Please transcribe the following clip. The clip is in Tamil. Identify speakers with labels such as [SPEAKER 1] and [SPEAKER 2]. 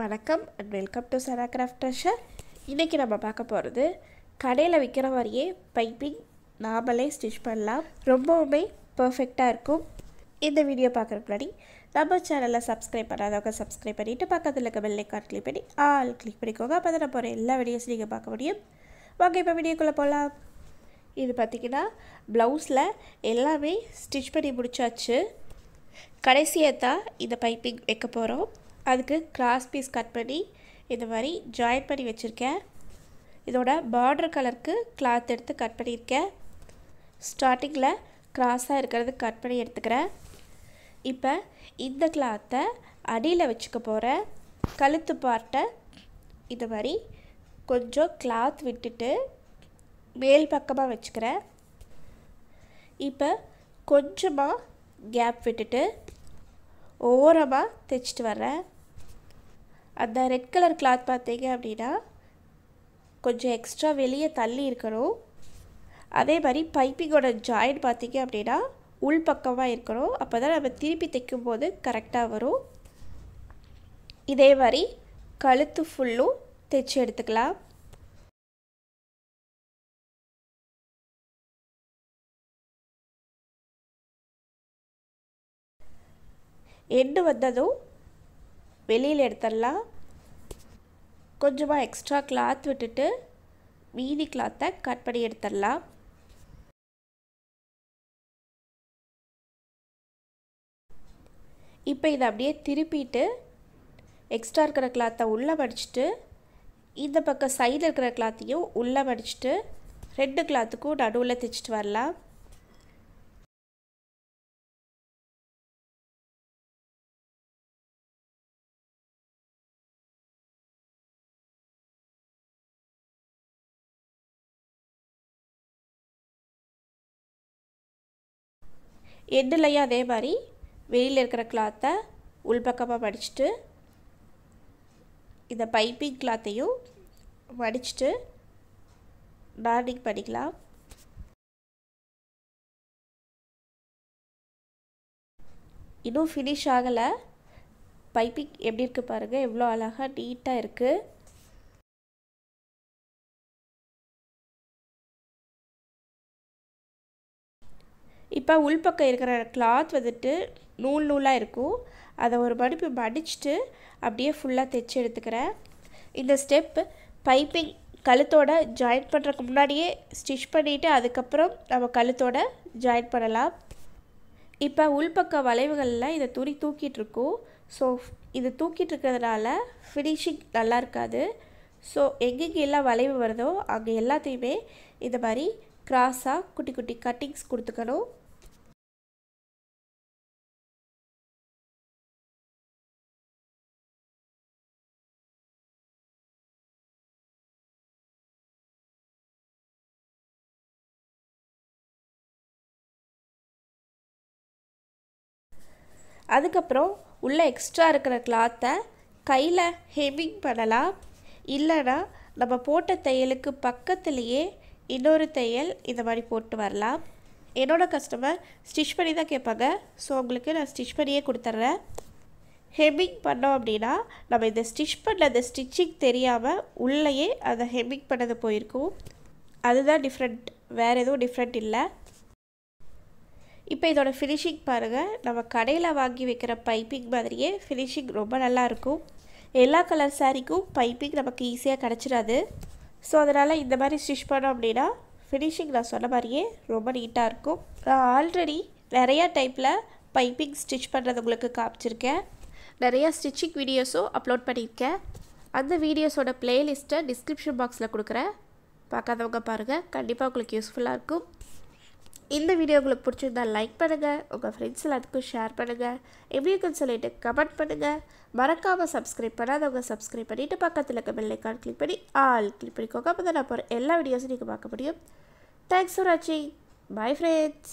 [SPEAKER 1] வணக்கம் and welcome to Sara craft treasure இன்றைக்கி நம்ம பார்க்க போகிறது கடையில் விற்கிற மாதிரியே பைப்பிங் நாமளே ஸ்டிச் பண்ணலாம். ரொம்பவுமே பர்ஃபெக்டாக இருக்கும். இந்த வீடியோ பார்க்குறக்கு முன்னாடி நம்ம சேனலில் சப்ஸ்கிரைப் பண்ணாதவங்க சப்ஸ்கிரைப் பண்ணிவிட்டு பக்கத்தில் இருக்க பெல் ஐக்கான் கிளிக் பண்ணி ஆல் கிளிக் பண்ணிக்கோங்க. அப்போ தான் போகிற எல்லா வீடியோஸும் நீங்கள் பார்க்க முடியும். வாங்க இப்போ வீடியோக்குள்ளே போகலாம் இது பார்த்திங்கன்னா ப்ளவுஸில் எல்லாமே ஸ்டிச் பண்ணி முடிச்சாச்சு. கடைசியாக தான் இந்த பைப்பிங் வைக்க போகிறோம் அதுக்கு கிராஸ் பீஸ் கட் பண்ணி இந்த மாதிரி ஜாயின் பண்ணி வச்சுருக்கேன். இதோட பார்டர் கலருக்கு கிளாத் எடுத்து கட் பண்ணியிருக்கேன். ஸ்டார்டிங்கில் கிராஸாக இருக்கிறது கட் பண்ணி எடுத்துக்கிறேன். இப்போ இந்த கிளாத்தை அடியில் வச்சுக்க போகிறேன் கழுத்து பார்ட்டை இந்த மாதிரி கொஞ்சம் கிளாத் விட்டுட்டு மேல் பக்கமாக வச்சுக்கிறேன். இப்போ கொஞ்சமாக கேப் விட்டுட்டு ஓரமாக தைச்சிட்டு வர்றேன். அந்த ரெட் கலர் கிளாத் பார்த்தீங்க அப்படின்னா கொஞ்சம் எக்ஸ்ட்ரா வெளியே தள்ளி இருக்கணும். அதே மாதிரி பைப்பிங்கோட ஜாயின் பார்த்தீங்க அப்படின்னா உள் பக்கமாக இருக்கணும். அப்போ தான் நம்ம திருப்பி தைக்கும் போது கரெக்டாக வரும். இதே மாதிரி கழுத்து ஃபுல்லும் தைச்சி எடுத்துக்கலாம். எண்டு வந்ததும் வெளியில் எடுத்துடலாம். கொஞ்சமாக எக்ஸ்ட்ரா கிளாத் விட்டுட்டு மீதி கிளாத்தை கட் பண்ணி எடுத்துடலாம். இப்போ இதை அப்படியே திருப்பிட்டு எக்ஸ்ட்ரா இருக்கிற கிளாத்தை உள்ளே மடிச்சுட்டு இந்த பக்கம் சைடில் இருக்கிற கிளாத்தையும் உள்ளே மடிச்சுட்டு ரெண்டு கிளாத்துக்கும் நடுவில் தைச்சிட்டு வரலாம். எண்டுலையும் அதே மாதிரி வெளியில் இருக்கிற கிளாத்தை உள்பக்கமாக மடிச்சுட்டு இந்த பைப்பிங் கிளாத்தையும் மடிச்சுட்டு டார்னிங் பண்ணிக்கலாம். இன்னும் ஃபினிஷ் ஆகலை. பைப்பிங் எப்படி இருக்குது பாருங்கள் எவ்வளோ அழகாக நீட்டாக இருக்குது இப்போ உள்பக்கம் இருக்கிற கிளாத் வந்துட்டு நூல் நூலாக இருக்கும். அதை ஒரு மடிப்பு மடிச்சுட்டு அப்படியே ஃபுல்லாக தைச்சி எடுத்துக்கிறேன். இந்த ஸ்டெப் பைப்பிங் கழுத்தோட ஜாயின் பண்ணுறதுக்கு முன்னாடியே ஸ்டிச் பண்ணிவிட்டு அதுக்கப்புறம் நம்ம கழுத்தோட ஜாயின் பண்ணலாம். இப்போ உள்பக்க வளைவுகளில் இதை துணி தூக்கிட்டுருக்கோம் ஸோ இது தூக்கிட்டு இருக்கிறதுனால ஃபினிஷிங் நல்லா இருக்காது. ஸோ எங்கெங்கே எல்லாம் வளைவு வருதோ அங்கே எல்லாத்தையுமே இந்த மாதிரி கிராஸாக குட்டி குட்டி கட்டிங்ஸ் கொடுத்துக்கணும். அதுக்கப்புறம் உள்ளே எக்ஸ்ட்ரா இருக்கிற கிளாத்தை கையில் ஹெமிங் பண்ணலாம். இல்லைன்னா நம்ம போட்ட தையலுக்கு பக்கத்துலேயே இன்னொரு தையல் இந்த மாதிரி போட்டு வரலாம். என்னோடய கஸ்டமர் ஸ்டிச் பண்ணி தான் கேட்பாங்க. ஸோ உங்களுக்கு நான் ஸ்டிச் பண்ணியே கொடுத்துட்றேன் ஹெம்மிங் பண்ணோம் அப்படின்னா நம்ம இந்த ஸ்டிச் பண்ண அந்த ஸ்டிச்சிங் தெரியாமல் உள்ளேயே அதை ஹெம்மிங் பண்ணது போயிருக்கும். அதுதான் டிஃப்ரெண்ட் வேறு எதுவும் டிஃப்ரெண்ட் இல்லை. இப்போ இதோட ஃபினிஷிங் பாருங்கள் நம்ம கடையில் வாங்கி வைக்கிற பைப்பிங் மாதிரியே ஃபினிஷிங் ரொம்ப நல்லாயிருக்கும் எல்லா கலர் சாரீக்கும் பைப்பிங் நமக்கு ஈஸியாக கிடச்சிடாது ஸோ அதனால் இந்த மாதிரி ஸ்டிச் பண்ணோம் அப்படின்னா ஃபினிஷிங் நான் சொன்ன மாதிரியே ரொம்ப நீட்டாக இருக்கும். நான் ஆல்ரெடி நிறையா டைப்பில் பைப்பிங் ஸ்டிச் பண்ணுறது உங்களுக்கு காமிச்சிருக்கேன். நிறையா ஸ்டிச்சிங் வீடியோஸும் அப்லோட் பண்ணியிருக்கேன். அந்த வீடியோஸோட ப்ளேலிஸ்ட்டை டிஸ்கிரிப்ஷன் பாக்ஸில் கொடுக்குறேன். பார்க்காதவங்க பாருங்கள் கண்டிப்பாக உங்களுக்கு யூஸ்ஃபுல்லாக இருக்கும். இந்த வீடியோ உங்களுக்கு பிடிச்சிருந்தா லைக் பண்ணுங்கள் உங்கள் ஃப்ரெண்ட்ஸ் எல்லாத்துக்கும் ஷேர் பண்ணுங்கள் எப்படி இருக்குன்னு சொல்லிட்டு கமெண்ட் பண்ணுங்கள் மறக்காமல் சப்ஸ்கிரைப் பண்ணாதவங்க சப்ஸ்கிரைப் பண்ணிவிட்டு பக்கத்தில் இருக்க பெல்லைக்கான் கிளிக் பண்ணி ஆல் கிளிக் பண்ணிக்கோங்க. அப்போ தான் நான் போகிற எல்லா வீடியோஸும் நீங்கள் பார்க்க முடியும். தேங்க்ஸ் ஃபார் வாட்சிங் பை ஃப்ரெண்ட்ஸ்